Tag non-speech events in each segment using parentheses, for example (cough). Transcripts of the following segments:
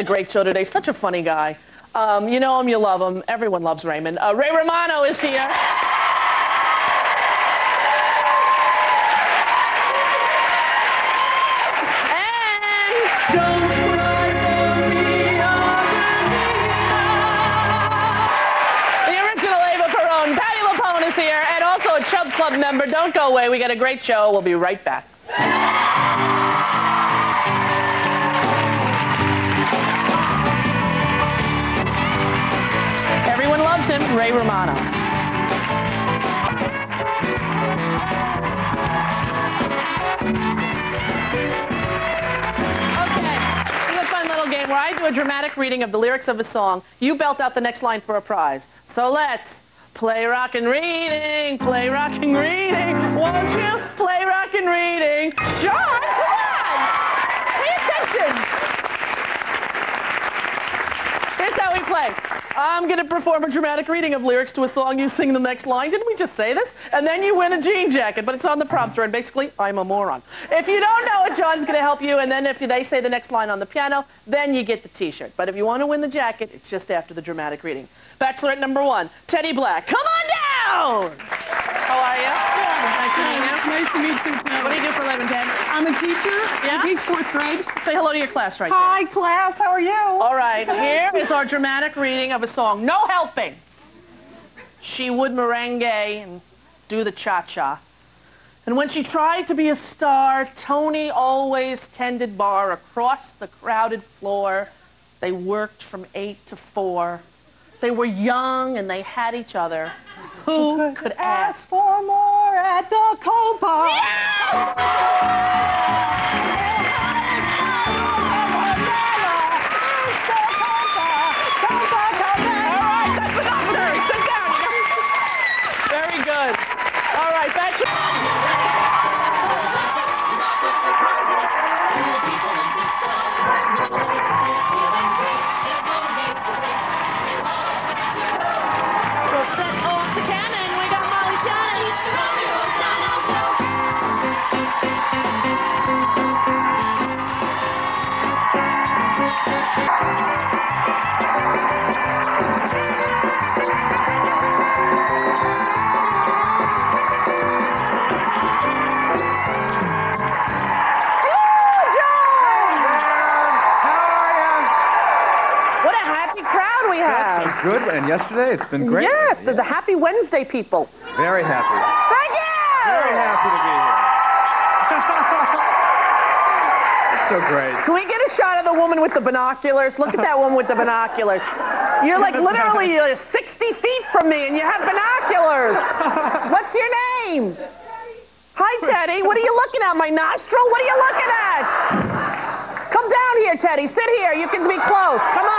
a great show today. Such a funny guy. Um, you know him, you love him. Everyone loves Raymond. Uh, Ray Romano is here. Club member. Don't go away. We got a great show. We'll be right back. Him, Ray Romano. Okay, this is a fun little game where I do a dramatic reading of the lyrics of a song. You belt out the next line for a prize. So let's play rock and reading, play rock and reading. Won't you play rock and reading? John, come on! Pay attention! Here's how we play. I'm going to perform a dramatic reading of lyrics to a song. You sing the next line. Didn't we just say this? And then you win a jean jacket, but it's on the prompter, and basically, I'm a moron. If you don't know it, John's going to help you, and then if they say the next line on the piano, then you get the t-shirt. But if you want to win the jacket, it's just after the dramatic reading. Bachelorette number one, Teddi Black. Come on down! How are you? Nice to meet you. Nice to meet you, too. What do you do for a living, Ted? I'm a teacher. Yeah? I teach fourth grade. Say hello to your class right there. Hi, class. How are you? All right, here is our dramatic reading of a song. No helping. She would merengue and do the cha-cha. And when she tried to be a star, Tony always tended bar across the crowded floor. They worked from eight to four. They were young and they had each other. Who could ask? Ask for more at the Copa. All good. And yesterday, it's been great. Yes, the, the Happy Wednesday people. Very happy. Thank you. Very happy to be here. (laughs) so great. Can we get a shot of the woman with the binoculars? Look at that woman with the binoculars. You're like literally (laughs) uh, 60 feet from me and you have binoculars. What's your name? Hi, Teddi. What are you looking at? My nostril? What are you looking at? Come down here, Teddi. Sit here. You can be close. Come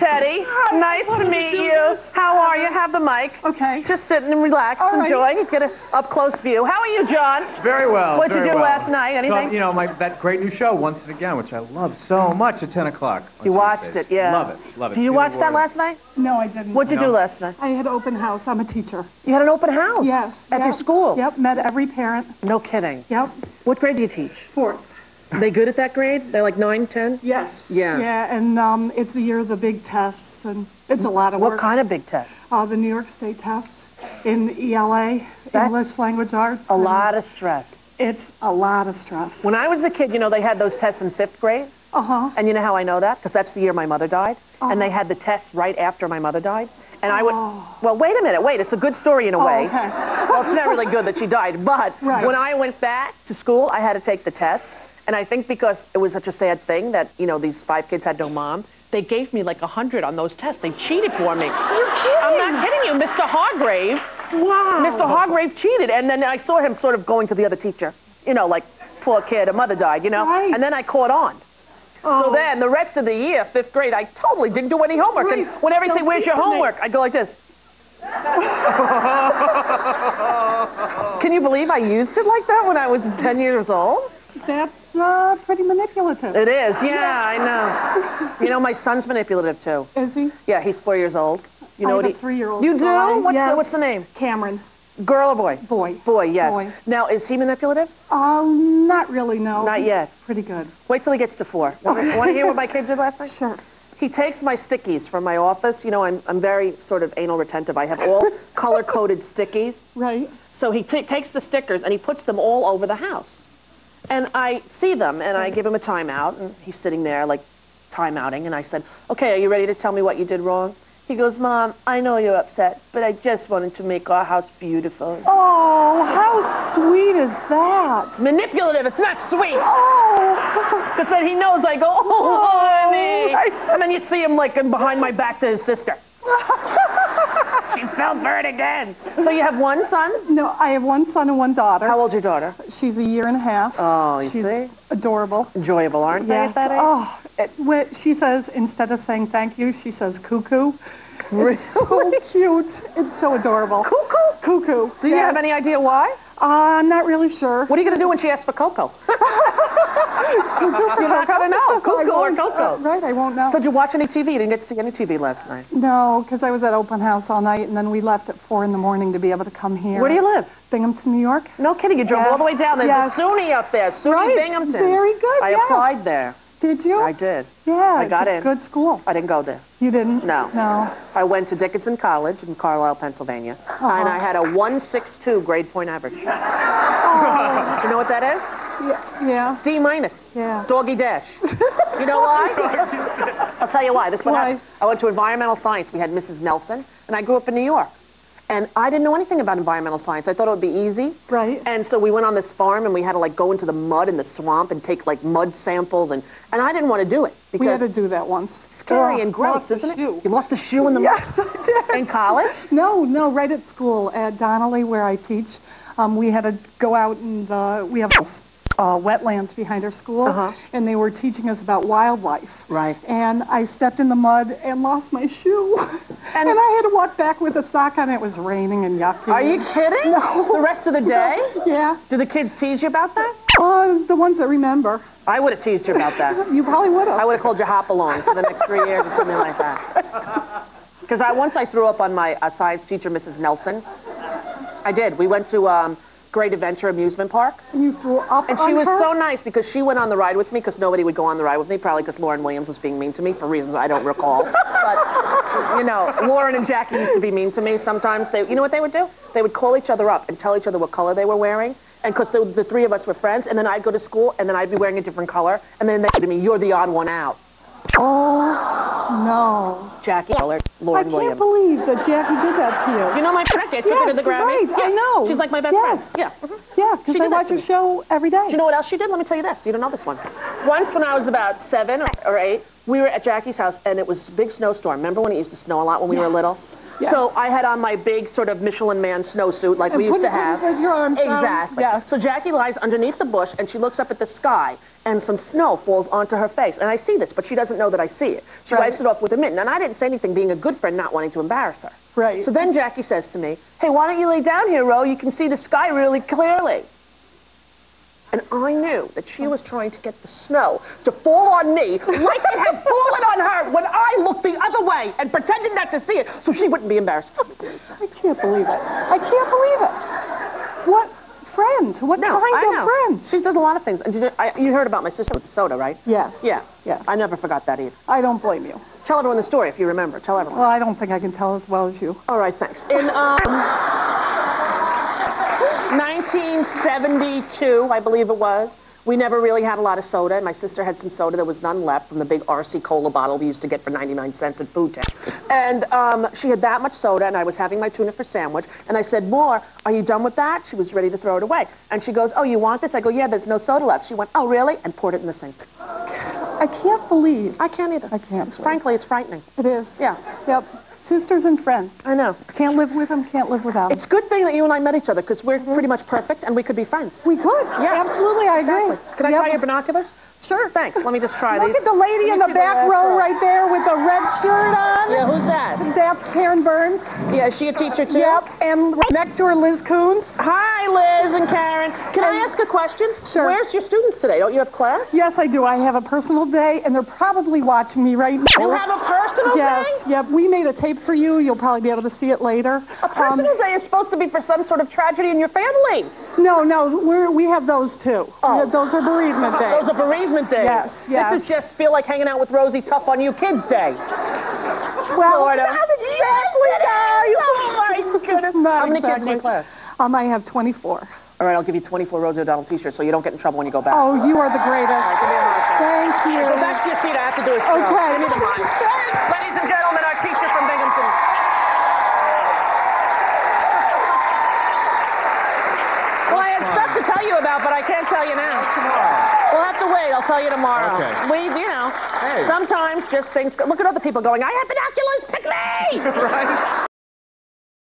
Hi, Teddi. nice What to meet do you. this? How are you? Have the mic. Okay. Just sitting and relax, All right. enjoying. Get a up close view. How are you, John? Very well. What'd you very do well. last night? Anything? So, you know, my, that great new show, Once and Again, which I love so much at 10 o'clock. You watched it, yeah. Love it. Love it. Do you Feel watch that last night? No, I didn't. What'd you do last night? I had an open house. I'm a teacher. You had an open house. Yes. At yep. your school. Yep. Met every parent. No kidding. Yep. What grade do you teach? Fourth. They good at that grade? They're like nine, ten. Yes. Yeah. Yeah, and um, it's the year of the big tests, and it's a lot of What work. kind of big test? Uh, the New York State test in ELA, That- English Language Arts. A lot of stress. It's a lot of stress. When I was a kid, you know, they had those tests in fifth grade. Uh huh. And you know how I know that? Because that's the year my mother died. And they Oh. had the test right after my mother died. And I would, Oh. well, wait a minute, wait, it's a good story in a Oh, way. okay. Well, it's not really good that she died, but (laughs) Right. when I went back to school, I had to take the test. And I think because it was such a sad thing that, you know, these five kids had no mom, they gave me like a 100 on those tests. They cheated for me. You're kidding. I'm not kidding you. Mr. Hargrave, Wow. Mr. Hargrave cheated. And then I saw him sort of going to the other teacher. You know, like, poor kid, a mother died, you know? Right. And then I caught on. Oh. So then, the rest of the year, fifth grade, I totally didn't do any homework. And Right. whenever he Don't where's your homework? I go like this. (laughs) Can you believe I used it like that when I was 10 years old? That's uh, pretty manipulative. It is, yeah, I know. You know, my son's manipulative too. Is he? Yeah, he's four years old. You know I what he? three-year-old You do? son, What's, yes. the, what's the name? Cameron. Girl or boy? Boy. Boy, yes. Boy. Now, is he manipulative? Um, not really, no. Not yet. Pretty good. Wait till he gets to four. (laughs) Want to hear what my kid did last night? Sure. He takes my stickies from my office. You know, I'm, I'm very sort of anal retentive. I have all (laughs) color-coded stickies. Right. So he t- takes the stickers and he puts them all over the house. And I see them and I give him a timeout and he's sitting there like timeouting and I said, okay, are you ready to tell me what you did wrong? He goes, Mom, I know you're upset, but I just wanted to make our house beautiful. Oh, how sweet is that? Manipulative, it's not sweet. Oh. (laughs) Because then he knows I go, oh, oh honey. And then you see him like behind my back to his sister. (laughs) she fell for it again. So you have one son? No, I have one son and one daughter. How old's your daughter? She's a year and a half. Oh, you She's see? adorable. Enjoyable, aren't they Yes. age? Oh, it, when she says instead of saying thank you, she says cuckoo. It's so cute. It's so adorable. Cuckoo? Cuckoo. Do you have any idea why? Uh, I'm not really sure. What are you going to do when she asks for cocoa? (laughs) You're not going to know. Cuckoo or won't- uh, right, I won't know. So did you watch any TV? You didn't get to see any TV last night. no, because I was at open house all night, and then we left at four in the morning to be able to come here. Where do you live? Binghamton, New York. No kidding. You drove Yeah. all the way down. There's Yes. a SUNY up there. SUNY Right. Binghamton. Very good, I yeah. applied there. Did you? I did. Yeah, I got it's a in. Good school. I didn't go there. You didn't? No. No. I went to Dickinson College in Carlisle, Pennsylvania, Uh-huh. and I had a 162 grade point average. Oh. (laughs) you know what that is? Yeah. Yeah. D minus. Yeah. Doggy dash. You know why? (laughs) I'll tell you why. This is what Why? happened. I went to environmental science. We had Mrs. Nelson, and I grew up in New York. And I didn't know anything about environmental science. I thought it would be easy. Right. And so we went on this farm, and we had to like go into the mud and the swamp and take like mud samples, and and I didn't want to do it because We had to do that once. scary Oh, and gross, isn't it? You lost a shoe in the mud Yes, I did. in college. No, no, right at school at Donnelly where I teach. Um, we had to go out and uh, we have uh, wetlands behind our school, Uh-huh. and they were teaching us about wildlife. Right. And I stepped in the mud and lost my shoe, and, And- I had to walk back with a sock on. It was raining and yucky. Are you kidding? No. The rest of the (laughs) day? Yeah. Do the kids tease you about that? Uh, the ones that remember. I would have teased you about that. (laughs) You probably would have. I would have called you hop along for the next three years or something like that. (laughs) Because I once I threw up on my uh, science teacher, Mrs. Nelson. I did. We went to um, Great Adventure Amusement Park. And You threw up And she was her? so nice because she went on the ride with me because nobody would go on the ride with me, probably because Lauren Williams was being mean to me for reasons I don't recall. (laughs) But, you know, Lauren and Jackie used to be mean to me sometimes. They, you know what they would do? They would call each other up and tell each other what color they were wearing. And because the, the three of us were friends, and then I'd go to school, and then I'd be wearing a different color, and then they'd say to me, you're the odd one out. Oh, no. Jackie Miller, I Lauren can't Williams. believe that Jackie did that to you. You know my friend? I took her to the she's Grammy. right. I Yeah. know. She's like my best Yes. friend. Yeah. mhm. Yeah, because She I did watch to your show every day. Do you know what else she did? Let me tell you this. You don't know this one. Once when I was about seven or, or eight, we were at Jackie's house, and it was a big snowstorm. Remember when it used to snow a lot when we were little? Yes. So I had on my big sort of Michelin Man snowsuit like And we used to have. your arms down. exactly. Yes. So Jackie lies underneath the bush, and she looks up at the sky, and some snow falls onto her face. And I see this, but she doesn't know that I see it. She Right. wipes it off with a mitten. And I didn't say anything, being a good friend, not wanting to embarrass her. Right. So then Jackie says to me, hey, why don't you lay down here, Ro? You can see the sky really clearly. And I knew that she was trying to get the snow to fall on me like it had fallen on her when I looked the other way and pretended not to see it so she wouldn't be embarrassed. I can't believe it. I can't believe it. What friends? What No, kind I of know. friends? She does a lot of things. And you, I, you heard about my sister with the soda, right? Yes. Yeah. Yes. I never forgot that either. I don't blame you. Tell everyone the story if you remember. Tell everyone. Well, I don't think I can tell as well as you. All right, thanks. In um, 1972, I believe it was, we never really had a lot of soda, and my sister had some soda. There was none left from the big RC Cola bottle we used to get for 99 cents at Food Town. And um, she had that much soda, and I was having my tuna fish sandwich, and I said, More, are you done with that? She was ready to throw it away. And she goes, Oh, you want this? I go, Yeah, there's no soda left. She went, Oh, really? And poured it in the sink. I can't believe. I can't either. I can't. believe. Frankly, it's frightening. It is. Yeah, Yep. Sisters and friends. I know. Can't live with them, can't live without them. It's a good thing that you and I met each other because we're pretty much perfect and we could be friends. We could. Yeah. Absolutely, I agree. Can I Yep. try your binoculars? Sure. Thanks. Let me just try Look these. at the lady in the back row. right there with the red shirt on. Yeah, who's that? Karen Burns. Yeah, is she a teacher too? Yep. And next to her, Liz Coons. Hi, Liz and Karen. Can I ask a question? Sure. Where's your students today? Don't you have class? Yes, I do. I have a personal day, and they're probably watching me right now. You have a personal Yes, day? yep. We made a tape for you. You'll probably be able to see it later. A personal um, day is supposed to be for some sort of tragedy in your family. No, no, we're, we have those too. Oh. Those are bereavement (laughs) days. Those are bereavement days. Yes, yes. This is just feel like hanging out with Rosie Tough on You Kids Day. well, Lord, not exactly Oh my goodness. Not How many kids in your class? Um, I have 24. All right, I'll give you 24 Rosie O'Donnell t-shirts so you don't get in trouble when you go back. Oh, you are the greatest. Give me a. Thank you. Go back to your seat. I have to do a show. Okay. Give me the mic. Ladies and gentlemen, our teacher from Binghamton. Well, I had stuff to tell you about, but I can't tell you now. We'll have to wait. I'll tell you tomorrow. Okay. We, you know, Hey. sometimes just things. Look at other people going. I have binoculars. Pick me. (laughs) Right?